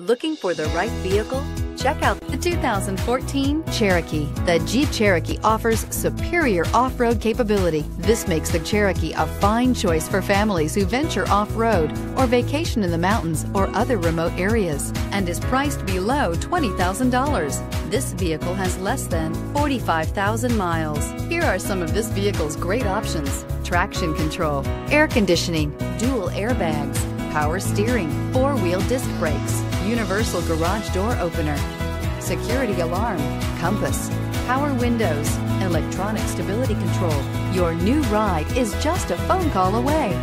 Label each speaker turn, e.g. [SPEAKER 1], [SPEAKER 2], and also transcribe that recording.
[SPEAKER 1] Looking for the right vehicle? Check out the 2014 Cherokee. The Jeep Cherokee offers superior off-road capability. This makes the Cherokee a fine choice for families who venture off-road or vacation in the mountains or other remote areas and is priced below $20,000. This vehicle has less than 45,000 miles. Here are some of this vehicle's great options. Traction control, air conditioning, dual airbags, power steering, four-wheel disc brakes, universal garage door opener, security alarm, compass, power windows, electronic stability control. Your new ride is just a phone call away.